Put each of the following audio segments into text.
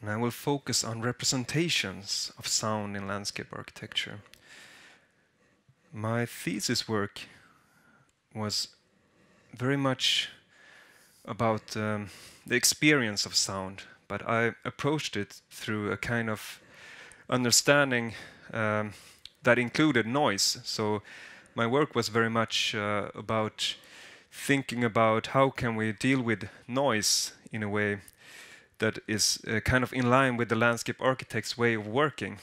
and I will focus on representations of sound in landscape architecture. My thesis work was very much about um, the experience of sound, but I approached it through a kind of understanding um, that included noise. So my work was very much uh, about thinking about how can we deal with noise in a way that is uh, kind of in line with the landscape architect's way of working.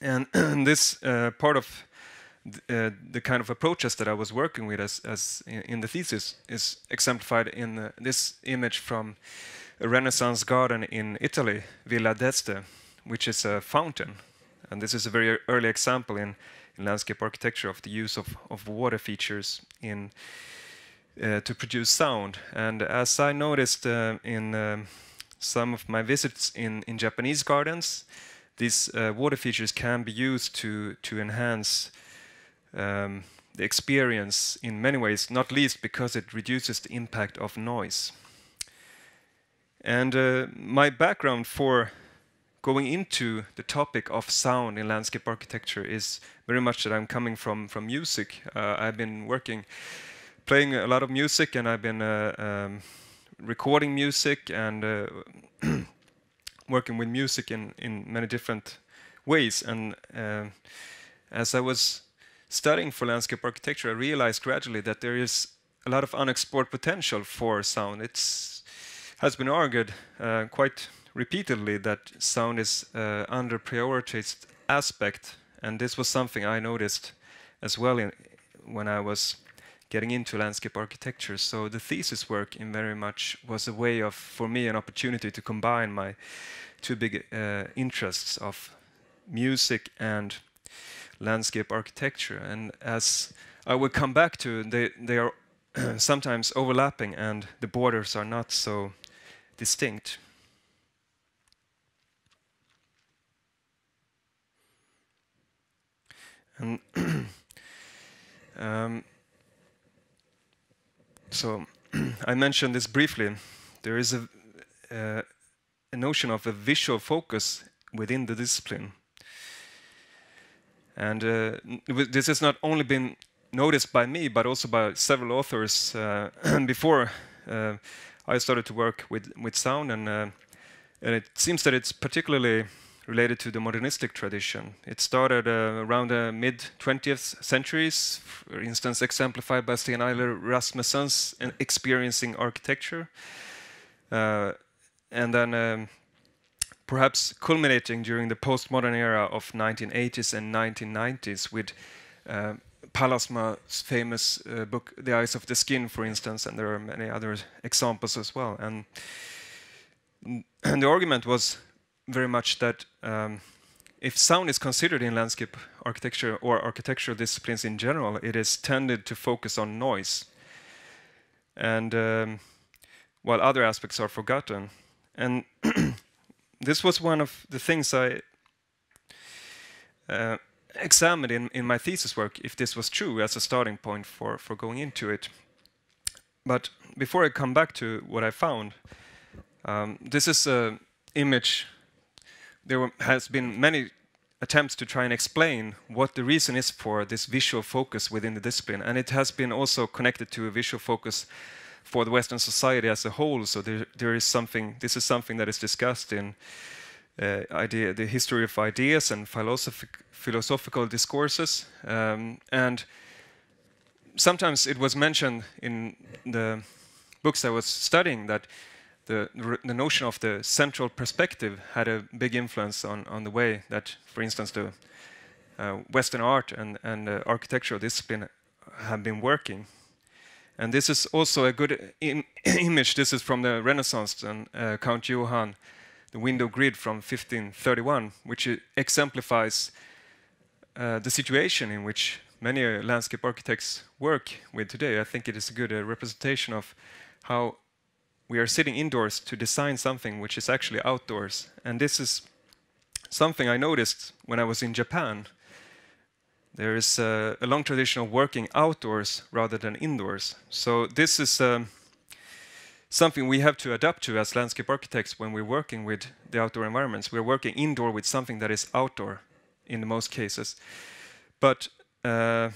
And this uh, part of th uh, the kind of approaches that I was working with as, as in, the thesis is exemplified in uh, this image from a Renaissance garden in Italy, Villa d'Este, which is a fountain. And this is a very early example in, in landscape architecture of the use of, of water features in uh, to produce sound. And as I noticed uh, in um, some of my visits in, in Japanese gardens, these uh, water features can be used to, to enhance um, the experience in many ways, not least because it reduces the impact of noise. And uh, my background for going into the topic of sound in landscape architecture is very much that I'm coming from, from music. Uh, I've been working playing a lot of music, and I've been uh, um, recording music and uh, working with music in in many different ways. And uh, as I was studying for landscape architecture, I realized gradually that there is a lot of unexplored potential for sound. It has been argued uh, quite repeatedly that sound is uh, under prioritized aspect, and this was something I noticed as well in, when I was getting into landscape architecture. So the thesis work in very much was a way of, for me, an opportunity to combine my two big uh, interests of music and landscape architecture. And as I will come back to, they, they are sometimes overlapping and the borders are not so distinct. And um, so I mentioned this briefly. There is a, uh, a notion of a visual focus within the discipline. And uh, this has not only been noticed by me, but also by several authors uh, before uh, I started to work with, with sound. And, uh, and it seems that it's particularly related to the modernistic tradition. It started uh, around the mid 20th centuries, for instance, exemplified by Steen Eiler Rasmussen's experiencing architecture. Uh, and then um, perhaps culminating during the postmodern era of 1980s and 1990s with uh, Pallasmaa's famous uh, book, The Eyes of the Skin, for instance, and there are many other examples as well. And, and the argument was very much that um, if sound is considered in landscape architecture or architectural disciplines in general, it is tended to focus on noise. And um, while other aspects are forgotten. And this was one of the things I uh, examined in, in my thesis work, if this was true as a starting point for, for going into it. But before I come back to what I found, um, this is an image there has been many attempts to try and explain what the reason is for this visual focus within the discipline. And it has been also connected to a visual focus for the Western society as a whole. So there, there is something, this is something that is discussed in uh, idea, the history of ideas and philosophic, philosophical discourses. Um, and sometimes it was mentioned in the books I was studying that the, the notion of the central perspective had a big influence on, on the way that, for instance, the uh, Western art and, and uh, architectural discipline have been working. And this is also a good Im image. This is from the Renaissance and uh, Count Johann, the window grid from 1531, which exemplifies uh, the situation in which many landscape architects work with today. I think it is a good uh, representation of how we are sitting indoors to design something which is actually outdoors. And this is something I noticed when I was in Japan. There is a, a long tradition of working outdoors rather than indoors. So this is um, something we have to adapt to as landscape architects when we're working with the outdoor environments. We're working indoor with something that is outdoor in most cases. But uh,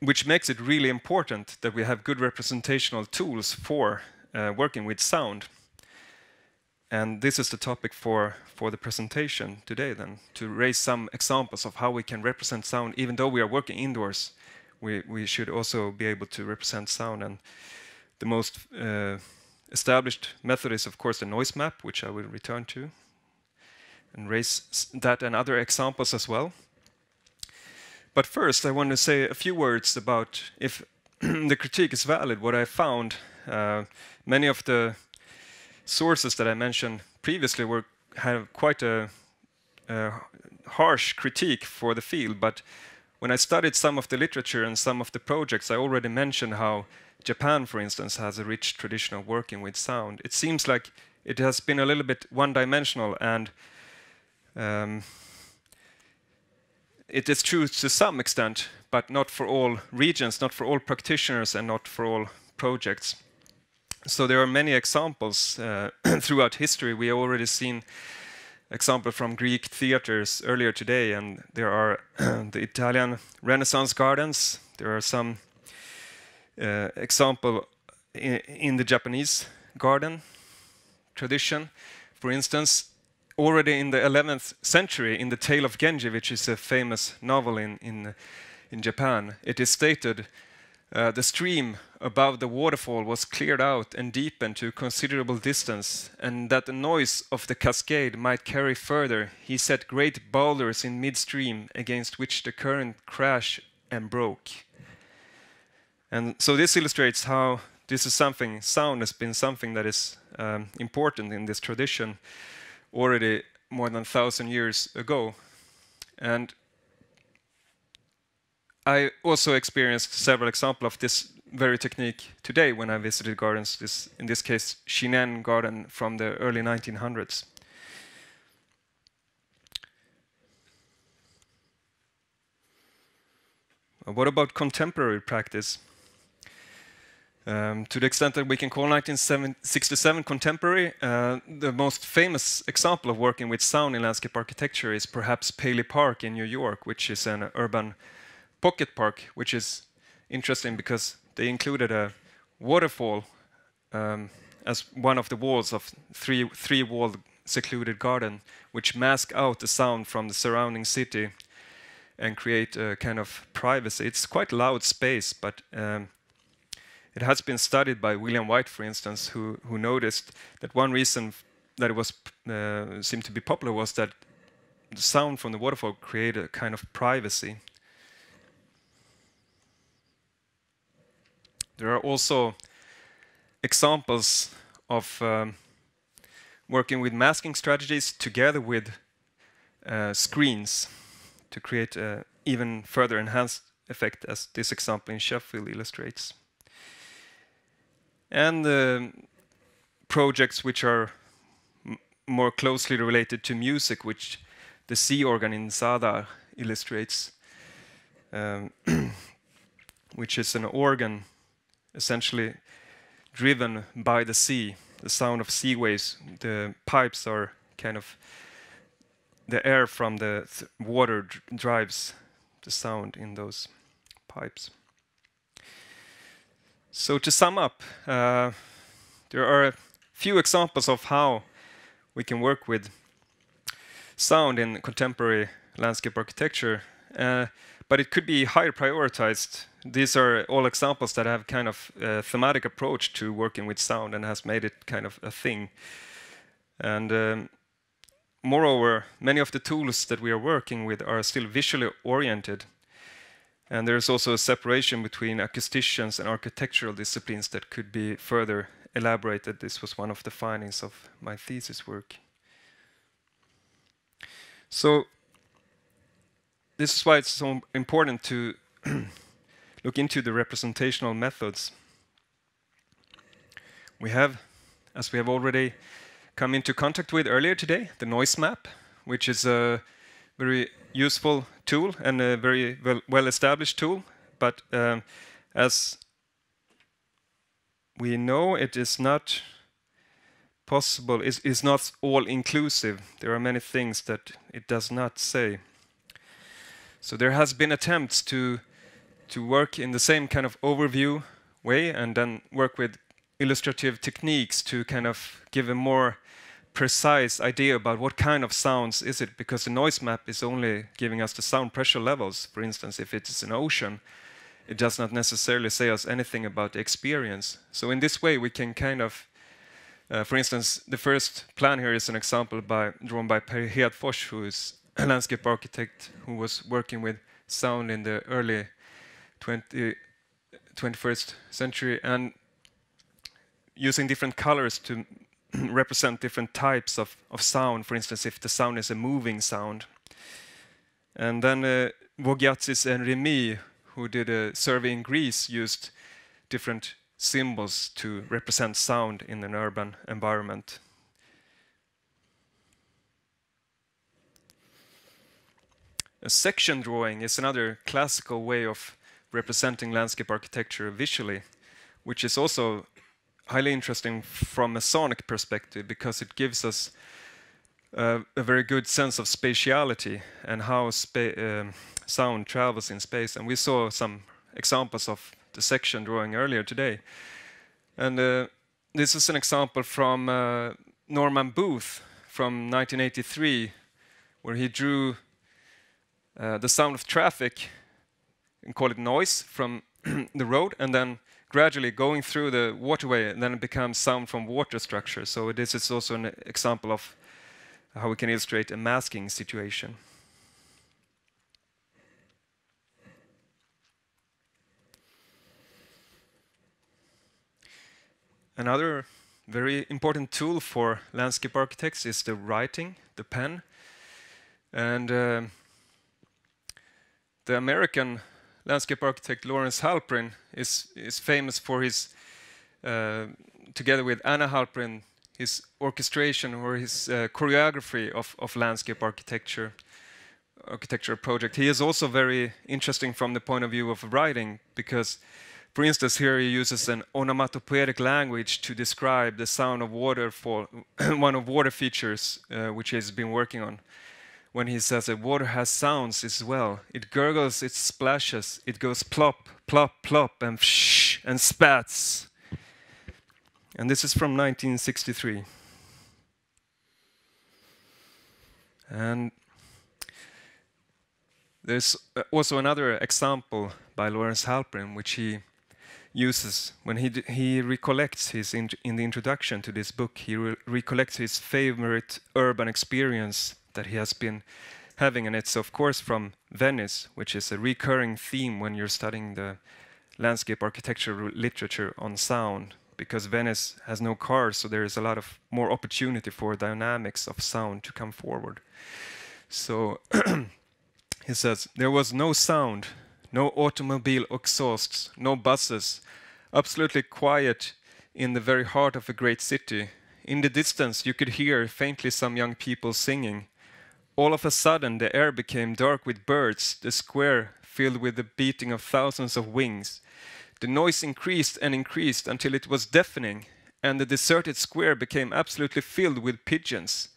which makes it really important that we have good representational tools for working with sound. And this is the topic for, for the presentation today then, to raise some examples of how we can represent sound. Even though we are working indoors, we, we should also be able to represent sound. And the most uh, established method is, of course, the noise map, which I will return to, and raise that and other examples as well. But first, I want to say a few words about if the critique is valid. What I found, uh, many of the sources that I mentioned previously were have quite a, a, harsh critique for the field. But when I studied some of the literature and some of the projects, I already mentioned how Japan, for instance, has a rich tradition of working with sound. It seems like it has been a little bit one-dimensional and um, it is true to some extent, but not for all regions, not for all practitioners, and not for all projects. So there are many examples uh, throughout history. We already seen example from Greek theaters earlier today, and there are the Italian Renaissance gardens. There are some uh, example in, in the Japanese garden tradition. For instance, already in the 11th century, in the Tale of Genji, which is a famous novel in, in, in Japan, it is stated uh, the stream above the waterfall was cleared out and deepened to a considerable distance, and that the noise of the cascade might carry further, he set great boulders in midstream against which the current crashed and broke. And so this illustrates how this is something, sound has been something that is um, important in this tradition already more than a 1,000 years ago. And I also experienced several examples of this very technique today when I visited gardens, this, in this case, Shinen garden from the early 1900s. What about contemporary practice? Um, to the extent that we can call 1967 contemporary, uh, the most famous example of working with sound in landscape architecture is perhaps Paley Park in New York, which is an urban pocket park, which is interesting because they included a waterfall um, as one of the walls of three three-walled secluded garden, which mask out the sound from the surrounding city and create a kind of privacy. It's quite loud space, but um, it has been studied by William Whyte, for instance, who, who noticed that one reason that it was uh, seemed to be popular was that the sound from the waterfall created a kind of privacy. There are also examples of um, working with masking strategies together with uh, screens to create an even further enhanced effect, as this example in Sheffield illustrates. And the projects which are more closely related to music, which the sea organ in Zadar illustrates, um, which is an organ essentially driven by the sea, the sound of sea waves. The pipes are kind of the air from the th water drives the sound in those pipes. So to sum up, uh, there are a few examples of how we can work with sound in contemporary landscape architecture, uh, but it could be higher prioritized. These are all examples that have kind of a thematic approach to working with sound and has made it kind of a thing. And um, moreover, many of the tools that we are working with are still visually oriented and there's also a separation between acousticians and architectural disciplines that could be further elaborated. This was one of the findings of my thesis work. So this is why it's so important to look into the representational methods. We have, as we have already come into contact with earlier today, the noise map, which is a very useful tool and a very well, well established tool. But um, as we know it is not possible, is not all inclusive. There are many things that it does not say. So there has been attempts to to work in the same kind of overview way and then work with illustrative techniques to kind of give a more precise idea about what kind of sounds is it because the noise map is only giving us the sound pressure levels. For instance if it's an ocean it does not necessarily say us anything about the experience. So in this way we can kind of uh, for instance the first plan here is an example by drawn by Per Hedfors who is a landscape architect who was working with sound in the early 20, 21st century and using different colors to represent different types of, of sound, for instance, if the sound is a moving sound. And then uh, Vogiatzis and Remy, who did a survey in Greece, used different symbols to represent sound in an urban environment. A section drawing is another classical way of representing landscape architecture visually, which is also highly interesting from a sonic perspective because it gives us uh, a very good sense of spatiality and how uh, sound travels in space. And we saw some examples of the section drawing earlier today. And uh, this is an example from uh, Norman Booth from 1983, where he drew uh, the sound of traffic and call it noise from the road, and then gradually going through the waterway, and then it becomes sound from water structure. So this is also an example of how we can illustrate a masking situation. Another very important tool for landscape architects is the writing, the pen. And uh, the American landscape architect Lawrence Halprin is, is famous for his, uh, together with Anna Halprin, his orchestration or his uh, choreography of, of landscape architecture architecture project. He is also very interesting from the point of view of writing because, for instance, here he uses an onomatopoeic language to describe the sound of water for one of water features uh, which he's been working on when he says that water has sounds as well. It gurgles, it splashes, it goes plop, plop, plop, and shh, and spats. And this is from 1963. And there's uh, also another example by Lawrence Halprin, which he uses when he he recollects his in, in the introduction to this book. He re recollects his favorite urban experience that he has been having, and it's of course from Venice, which is a recurring theme when you're studying the landscape architecture literature on sound, because Venice has no cars, so there is a lot of more opportunity for dynamics of sound to come forward. So he says, there was no sound, no automobile exhausts, no buses, absolutely quiet in the very heart of a great city. In the distance, you could hear faintly some young people singing. All of a sudden, the air became dark with birds, the square filled with the beating of thousands of wings. The noise increased and increased until it was deafening, and the deserted square became absolutely filled with pigeons.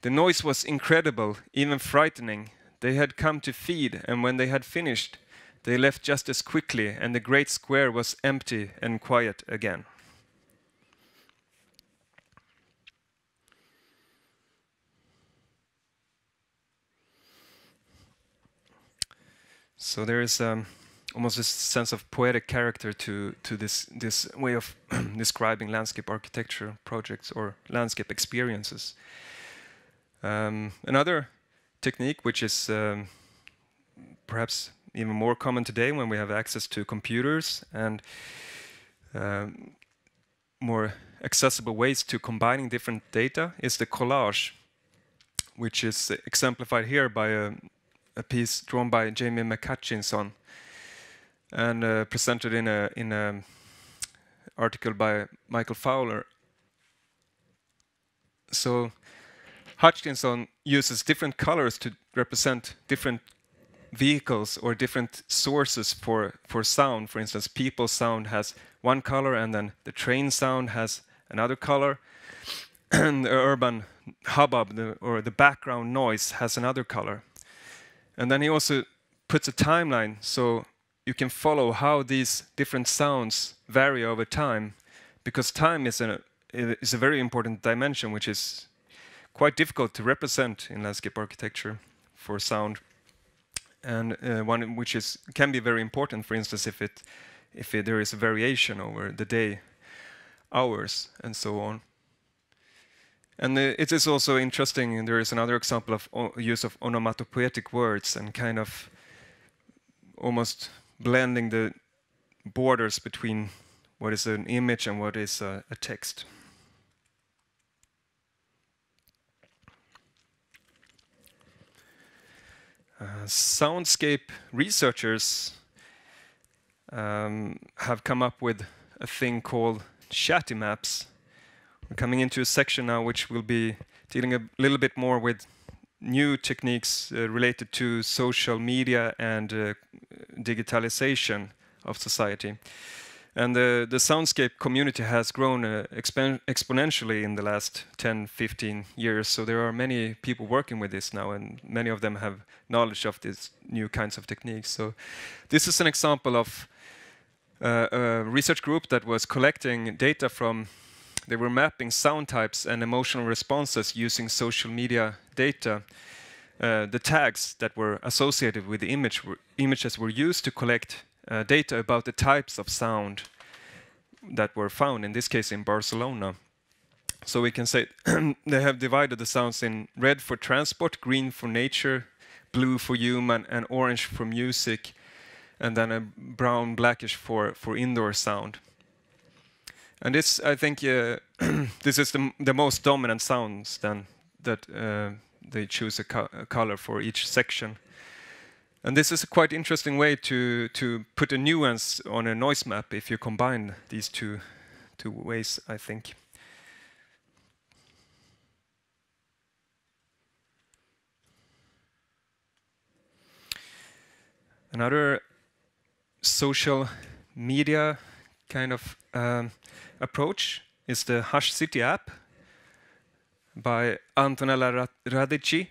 The noise was incredible, even frightening. They had come to feed, and when they had finished, they left just as quickly, and the great square was empty and quiet again. So there is um, almost this sense of poetic character to to this this way of describing landscape architecture projects or landscape experiences. Um, another technique, which is um, perhaps even more common today when we have access to computers and um, more accessible ways to combining different data, is the collage, which is exemplified here by a a piece drawn by Jamie McHutchinson and uh, presented in a in a article by Michael Fowler. So Hutchinson uses different colors to represent different vehicles or different sources for, for sound. For instance, people sound has one color and then the train sound has another color. and the urban hubbub the, or the background noise has another color. And then he also puts a timeline so you can follow how these different sounds vary over time because time is a, is a very important dimension which is quite difficult to represent in landscape architecture for sound. And uh, one which is can be very important for instance if it if it, there is a variation over the day hours and so on and it is also interesting there is another example of use of onomatopoetic words and kind of almost blending the borders between what is an image and what is a, a text. Uh, soundscape researchers um, have come up with a thing called chatty maps. We're coming into a section now which will be dealing a little bit more with new techniques uh, related to social media and uh, digitalization of society. And the, the soundscape community has grown uh, exponentially in the last 10, 15 years. So there are many people working with this now, and many of them have knowledge of these new kinds of techniques. So this is an example of uh, a research group that was collecting data from, they were mapping sound types and emotional responses using social media data. Uh, the tags that were associated with the image were, images were used to collect uh, data about the types of sound that were found, in this case in Barcelona. So we can say they have divided the sounds in red for transport, green for nature, blue for human, and orange for music, and then a brown, blackish for, for indoor sound. And this, I think, uh, this is the, the most dominant sounds then that uh, they choose a, co a color for each section. And this is a quite interesting way to, to put a nuance on a noise map if you combine these two, two ways, I think. Another social media kind of um, approach is the Hush City app by Antonella Radicchi.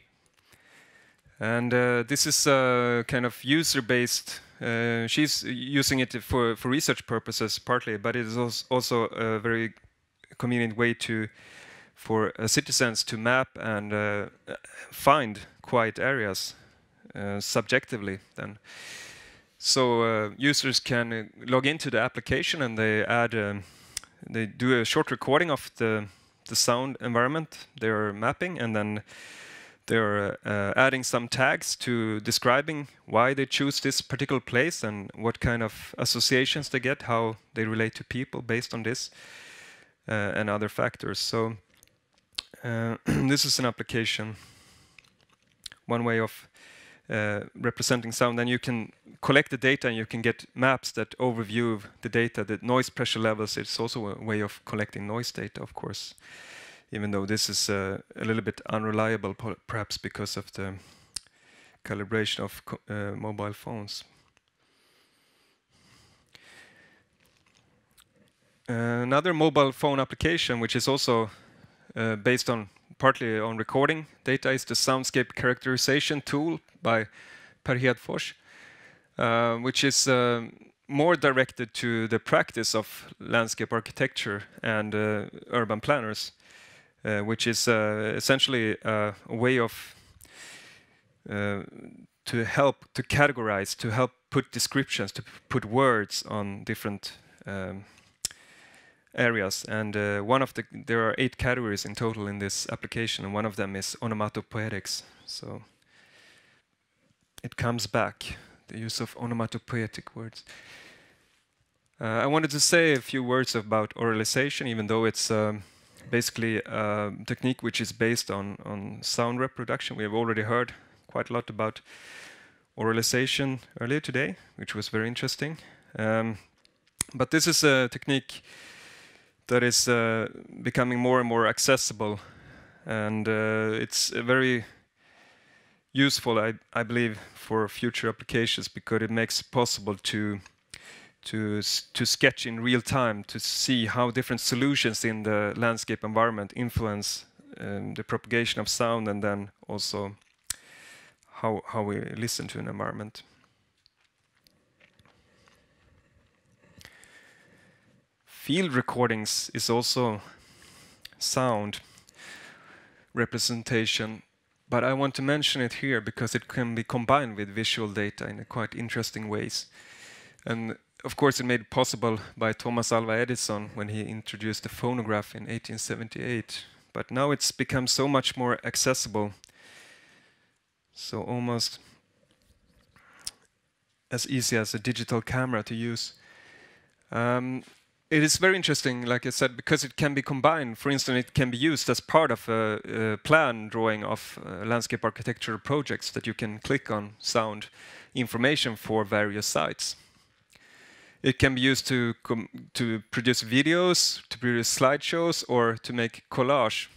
And uh, this is a kind of user-based, uh, she's using it for, for research purposes partly, but it is also a very convenient way to for uh, citizens to map and uh, find quiet areas uh, subjectively then. So uh, users can log into the application and they add, um, they do a short recording of the the sound environment they're mapping, and then they're uh, adding some tags to describing why they choose this particular place and what kind of associations they get, how they relate to people based on this, uh, and other factors. So uh, this is an application, one way of uh, representing sound. Then you can collect the data and you can get maps that overview the data. The noise pressure levels, it's also a way of collecting noise data, of course, even though this is uh, a little bit unreliable, perhaps because of the calibration of uh, mobile phones. another mobile phone application, which is also uh, based on partly on recording data, is the Soundscape Characterization tool by Per Hedfors. Uh, which is uh, more directed to the practice of landscape architecture and uh, urban planners, uh, which is essentially a way of to help to categorize, to help put descriptions, to put words on different um, areas. And uh, one of the there are eight categories in total in this application, and one of them is onomatopoetics. So it comes back the use of onomatopoetic words. Uh, I wanted to say a few words about auralization, even though it's um, basically a technique which is based on, on sound reproduction. We have already heard quite a lot about auralization earlier today, which was very interesting. Um, but this is a technique that is uh, becoming more and more accessible, and uh, it's very useful, I, I believe, for future applications because it makes it possible to to to sketch in real time to see how different solutions in the landscape environment influence um, the propagation of sound and then also how how we listen to an environment. Field recordings is also sound representation but I want to mention it here because it can be combined with visual data in quite interesting ways. And of course, it made possible by Thomas Alva Edison when he introduced the phonograph in 1878. But now it's become so much more accessible. So almost as easy as a digital camera to use. Um, it is very interesting, like I said, because it can be combined. For instance, it can be used as part of a, a plan drawing of uh, landscape architecture projects that you can click on sound information for various sites. It can be used to, to produce videos, to produce slideshows, or to make collage.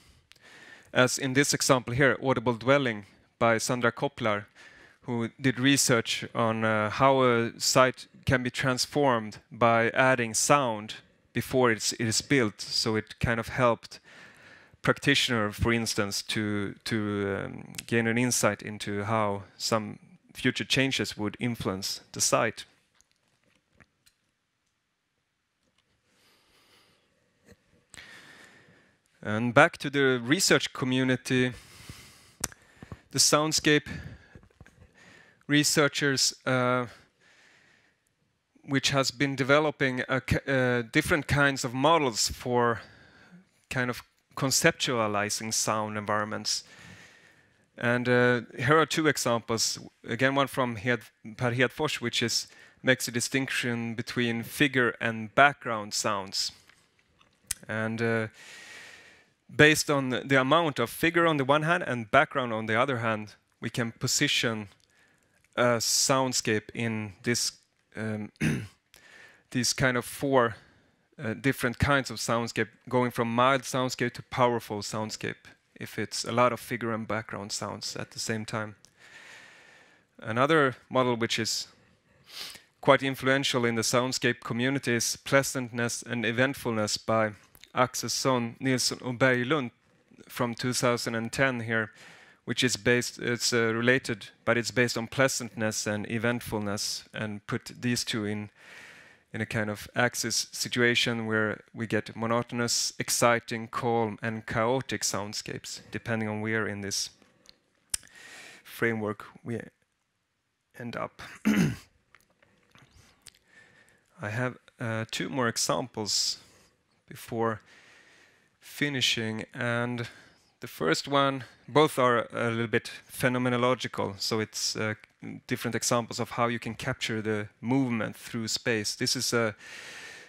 As in this example here, Audible Dwelling by Sandra Koplar, who did research on uh, how a site can be transformed by adding sound before it's, it is built. So it kind of helped practitioner, for instance, to, to um, gain an insight into how some future changes would influence the site. And back to the research community, the soundscape researchers uh, which has been developing uh, different kinds of models for kind of conceptualizing sound environments. And uh, here are two examples. Again, one from Hed, Per Hedfors, which is makes a distinction between figure and background sounds. And uh, based on the amount of figure on the one hand and background on the other hand, we can position a soundscape in this um, these kind of four uh, different kinds of soundscape, going from mild soundscape to powerful soundscape, if it's a lot of figure and background sounds at the same time. Another model which is quite influential in the soundscape community is Pleasantness and Eventfulness by Axelsson, Nilsson and Berglund from 2010 here, which is based, it's uh, related, but it's based on pleasantness and eventfulness, and put these two in in a kind of axis situation where we get monotonous, exciting, calm, and chaotic soundscapes, depending on where in this framework we end up. I have uh, two more examples before finishing, and the first one, both are a little bit phenomenological, so it's uh, different examples of how you can capture the movement through space. This is a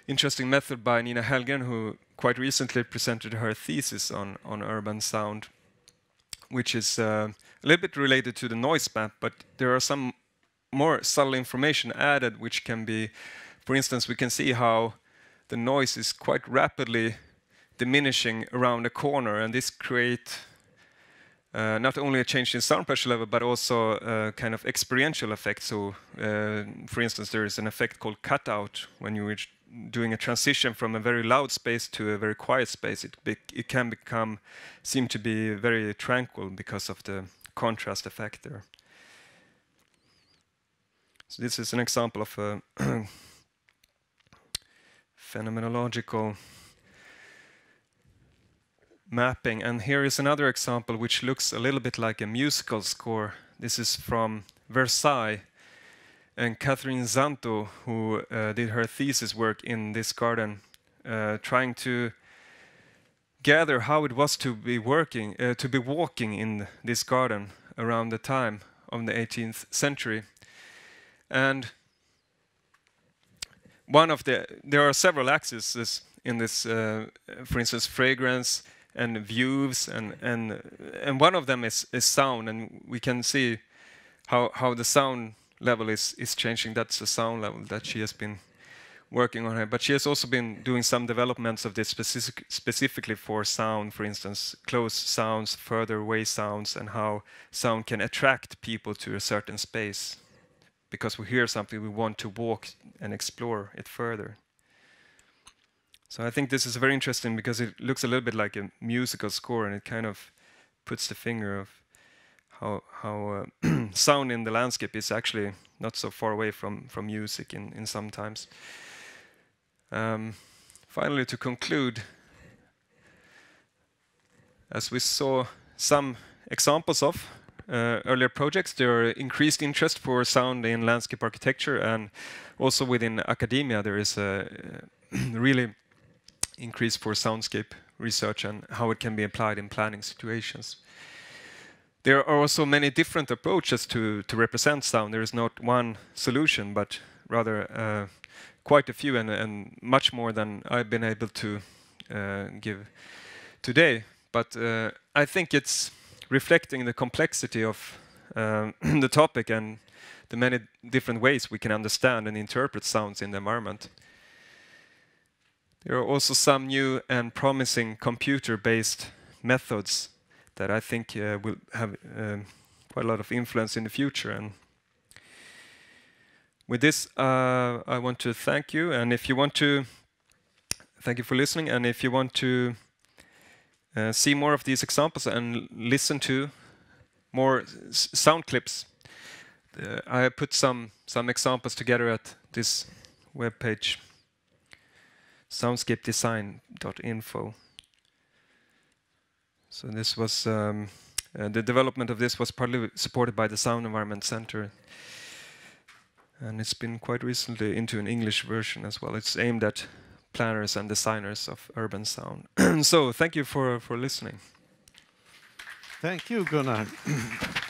interesting method by Nina Helgen, who quite recently presented her thesis on, on urban sound, which is uh, a little bit related to the noise map, but there are some more subtle information added, which can be, for instance, we can see how the noise is quite rapidly diminishing around a corner, and this create uh, not only a change in sound pressure level, but also a kind of experiential effect. So, uh, for instance, there is an effect called cutout when you're doing a transition from a very loud space to a very quiet space. It, it can become, seem to be very tranquil because of the contrast effect there. So this is an example of a phenomenological mapping. And here is another example which looks a little bit like a musical score. This is from Versailles. And Catherine Szanto, who uh, did her thesis work in this garden, uh, trying to gather how it was to be working, uh, to be walking in this garden around the time of the 18th century. And one of the, there are several axes in this, uh, for instance, fragrance, and views and and and one of them is is sound and we can see how how the sound level is is changing that's the sound level that she has been working on it. But she has also been doing some developments of this specific, specifically for sound, for instance, close sounds, further away sounds, and how sound can attract people to a certain space. Because we hear something, we want to walk and explore it further. So I think this is very interesting because it looks a little bit like a musical score, and it kind of puts the finger of how how uh, sound in the landscape is actually not so far away from from music in in some times. Um, finally, to conclude, as we saw some examples of uh, earlier projects, there are increased interest for sound in landscape architecture, and also within academia, there is a really increase for soundscape research and how it can be applied in planning situations. There are also many different approaches to, to represent sound. There is not one solution, but rather uh, quite a few and, and, much more than I've been able to uh, give today. But uh, I think it's reflecting the complexity of um, the topic and the many different ways we can understand and interpret sounds in the environment. There are also some new and promising computer-based methods that I think uh, will have um, quite a lot of influence in the future. And with this, uh, I want to thank you. And if you want to, thank you for listening. And if you want to uh, see more of these examples and listen to more sound clips, uh, I put some some examples together at this web page soundscapedesign.info. So this was um, uh, the development of this was partly supported by the Sound Environment Center, and it's been quite recently into an English version as well. It's aimed at planners and designers of urban sound. so thank you for for listening. Thank you, Gunnar.